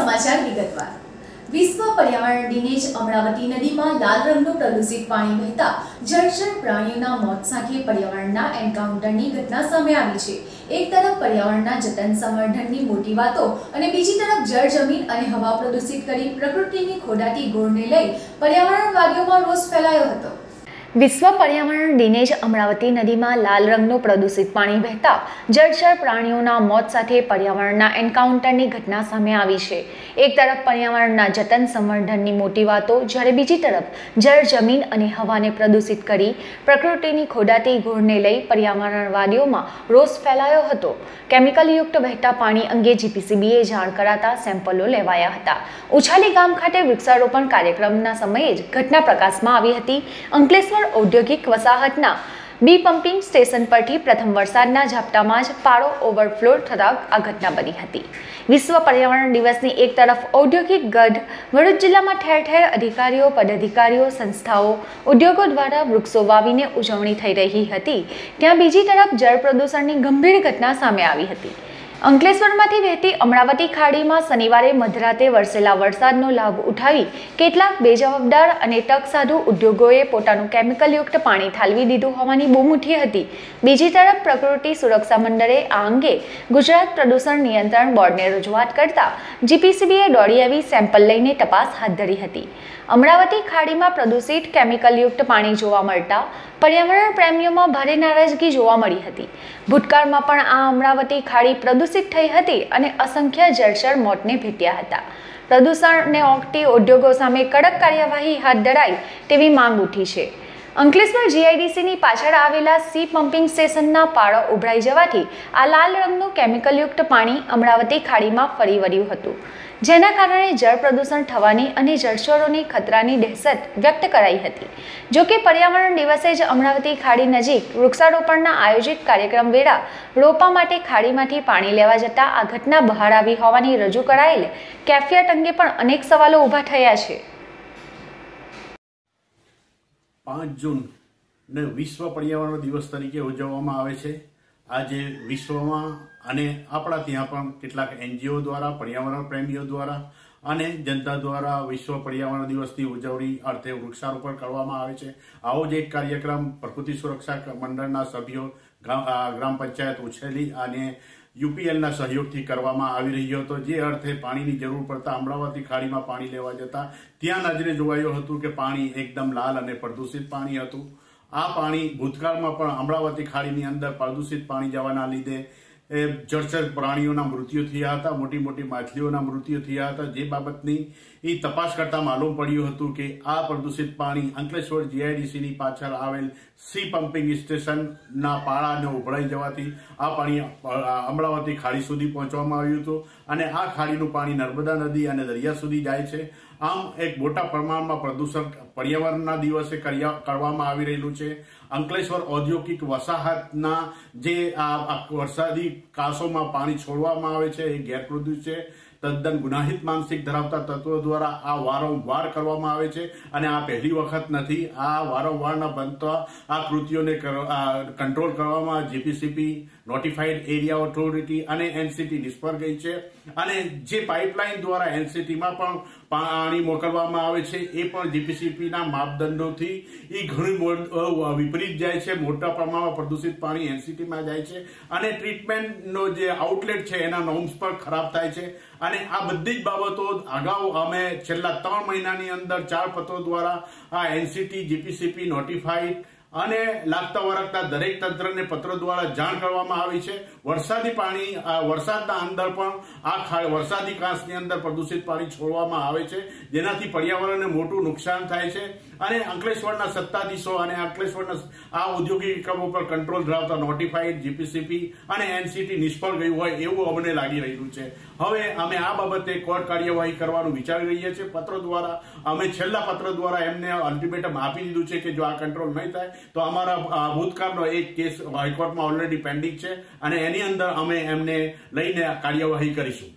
સમાચાર વિગતવાર. વિશ્વ પર્યાવરણ દિને જ અમરાવતી નદીમાં લાલ રંગનું પ્રદૂષિત પાણી વહેતા જળચર પ્રાણીઓના મોત સાથે પર્યાવરણના એન્કાઉન્ટરની ઘટના સામે આવી છે. એક તરફ પર્યાવરણના જતન સંવર્ધનની મોટી વાતો અને બીજી તરફ જળ જમીન અને હવા પ્રદૂષિત કરી પ્રકૃતિની ખોડાતી ગોળને લઈ પર્યાવરણવાદીઓમાં રોષ ફેલાયો હતો. વિશ્વ પર્યાવરણ દિને જ અમરાવતી નદીમાં લાલ રંગનું પ્રદૂષિત પાણી વહેતા જળચર પ્રાણીઓના મોત સાથે પર્યાવરણના એન્કાઉન્ટરની ઘટના સામે આવી છે. એક તરફ પર્યાવરણના જતન સંવર્ધનની મોટી વાતો, જ્યારે બીજી તરફ જળ જમીન અને હવાને પ્રદૂષિત કરી પ્રકૃતિની ખોડાતી ગોળને લઈ પર્યાવરણવાદીઓમાં રોષ ફેલાયો હતો. કેમિકલયુક્ત વહેતા પાણી અંગે જીપીસીબીએ જાણ કરાતા સેમ્પલો લેવાયા હતા. ઉછાલી ગામ ખાતે વૃક્ષારોપણ કાર્યક્રમના સમયે જ ઘટના પ્રકાશમાં આવી હતી. અંકલેશ્વર ઔદ્યોગિક વસાહતના બી પમ્પિંગ સ્ટેશન પરથી પ્રથમ વરસાદના ઝાપટામાં જ પાળો ઓવરફ્લો થતાં આ ઘટના બની હતી. વિશ્વ પર્યાવરણ દિવસની એક તરફ ઔદ્યોગિક ગઢ વડોદ જિલ્લામાં ઠેર ઠેર અધિકારીઓ, પદાધિકારીઓ, સંસ્થાઓ, ઉદ્યોગો દ્વારા વૃક્ષો વાવીને ઉજવણી થઈ રહી હતી. ત્યાં બીજી તરફ જળ પ્રદૂષણની ગંભીર ઘટના સામે આવી હતી. અંકલેશ્વરમાંથી વહેતી અમરાવતી ખાડીમાં શનિવારે મધરાતે વરસેલા વરસાદનો લાભ ઉઠાવી કેટલાક બેજવાબદાર અને તકસાધુ ઉદ્યોગોએ પોતાનું કેમિકલયુક્ત પાણી ઠાલવી દીધું હોવાની બૂમ ઉઠી હતી. બીજી તરફ પ્રકૃતિ સુરક્ષા મંડળે આ અંગે ગુજરાત પ્રદૂષણ નિયંત્રણ બોર્ડને રજૂઆત કરતા જીપીસીબીએ દોડી આવી સેમ્પલ લઈને તપાસ હાથ ધરી હતી. અમરાવતી ખાડીમાં પ્રદૂષિત કેમિકલયુક્ત પાણી જોવા મળતા પર્યાવરણ પ્રેમીઓમાં ભારે નારાજગી જોવા મળી હતી. ભૂતકાળમાં પણ આ અમરાવતી ખાડી પ્રદૂષિત થઈ હતી અને અસંખ્ય જળચર મોતને ભેટ્યા હતા. પ્રદૂષણને ઓગટી ઉદ્યોગો સામે કડક કાર્યવાહી હાથ ધરાય તેવી માંગ ઉઠી છે. અંકલેશ્વર જીઆઈડીસીની પાછળ આવેલા સી પમ્પિંગ સ્ટેશનના પાળો ઉભરાઈ જવાથી આ લાલ રંગનું કેમિકલયુક્ત પાણી અમરાવતી ખાડીમાં ફરી વળ્યું હતું. જેના કારણે જળ પ્રદૂષણ થવાની અને જળચરોની ખતરાની દહેશત વ્યક્ત કરાઈ હતી. જોકે પર્યાવરણ દિવસે જ અમરાવતી ખાડી નજીક વૃક્ષારોપણના આયોજિત કાર્યક્રમ વેળા રોપા માટે ખાડીમાંથી પાણી લેવા જતા આ ઘટના બહાર આવી હોવાની રજૂ કરાયેલ કેફિયત અંગે પણ અનેક સવાલો ઊભા થયા છે. પાંચ જૂન ને વિશ્વ પર્યાવરણ દિવસ તરીકે ઉજવવામાં આવે છે. આજે વિશ્વમાં અને આપણા ત્યાં પણ કેટલાક એનજીઓ દ્વારા, પર્યાવરણ પ્રેમીઓ દ્વારા અને જનતા દ્વારા વિશ્વ પર્યાવરણ દિવસની ઉજવણી અર્થે વૃક્ષારોપણ કરવામાં આવે છે. આવો જ એક કાર્યક્રમ પ્રકૃતિ સુરક્ષા મંડળના સભ્યો, ગ્રામ પંચાયત ઉછેલી અને યુપીએલના સહયોગથી કરવામાં આવી રહ્યો હતો. જે અર્થે પાણીની જરૂર પડતા અમરાવતી ખાડીમાં પાણી લેવા જતા ત્યાં નજરે જોવાયું હતું કે પાણી એકદમ લાલ અને પ્રદૂષિત પાણી હતું. આ પાણી ભૂતકાળમાં પણ અમરાવતી ખાડીની અંદર પ્રદૂષિત પાણી જવાના લીધે જળચર પ્રાણીઓના મૃત્યુ થયા હતા મોટી મોટી માછલીઓના મૃત્યુ થયા હતા. જે બાબતની એ તપાસ કરતા માલુમ પડ્યું હતું કે આ પ્રદૂષિત પાણી અંકલેશ્વર જીઆઈડીસીની પાછળ આવેલ સી પમ્પિંગ સ્ટેશનના પાળાને ઉભરાઈ જવાથી આ પાણી અમરાવતી ખાડી સુધી પહોંચવામાં આવ્યું હતું. અને આ ખાડીનું પાણી નર્મદા નદી અને દરિયા સુધી જાય છે. આમ એક મોટા પ્રમાણમાં પ્રદૂષણ પર્યાવરણના દિવસે કરવામાં આવી રહેલું છે. અંકલેશ્વર ઔદ્યોગિક વસાહતના જે આ વરસાદી કાસોમાં પાણી છોડવામાં આવે છે, એ ગેરપ્રદૂષ છે. તદ્દન ગુનાહિત માનસિક ધરાવતા તત્વો દ્વારા આ વારંવાર કરવામાં આવે છે અને આ પહેલી વખત નથી. આ વારંવારના બનતા આ કૃતિઓને કંટ્રોલ કરવામાં જીપીસીપી નોટિફાઈડ એરિયા ઓથોરિટી અને એનસીટી નિષ્ફળ ગઈ છે. અને જે પાઇપલાઇન દ્વારા એનસીટીમાં પણ પાણી મોકલવામાં આવે છે, એ પણ જીપીસીપીના માપદંડોથી એ ઘણું વિપરીત જાય છે, મોટા પ્રમાણમાં પ્રદૂષિત પાણી એનસીટીમાં જાય છે અને ટ્રીટમેન્ટનો જે આઉટલેટ છે, એના નોમ્સ પણ ખરાબ થાય છે અને આ બધી જ બાબતો અગાઉ અમે છેલ્લા ત્રણ મહિનાની અંદર ચાર પત્રો દ્વારા આ એનસીટી, જીપીસીપી નોટિફાઈડ અને લાગતા વળગતા દરેક તંત્રને પત્ર દ્વારા જાણ કરવામાં આવી છે. વરસાદી પાણી વરસાદના અંદર પણ આ વરસાદી કાંસની અંદર પ્રદૂષિત પાણી છોડવામાં આવે છે. જેનાથી પર્યાવરણને મોટું નુકસાન થાય છે. અને અંકલેશ્વરના સત્તાધીશો અને અંકલેશ્વરના આ ઔદ્યોગિક એકમો પર કંટ્રોલ ધરાવતા નોટિફાઈડ જીપીસીપી અને એનસીટી નિષ્ફળ ગયું હોય એવું અમને લાગી રહ્યું છે. હવે અમે આ બાબતે કોર્ટ કાર્યવાહી કરવાનું વિચારી રહ્યા છીએ. પત્ર દ્વારા, અમે છેલ્લા પત્ર દ્વારા એમને અલ્ટિમેટમ આપી દીધું છે કે જો આ કંટ્રોલ નહીં થાય, તો અમારા ભૂતકાળનો એક કેસ હાઈકોર્ટમાં ઓલરેડી પેન્ડિંગ છે અને એની અંદર અમે એમને લઈને કાર્યવાહી કરીશું.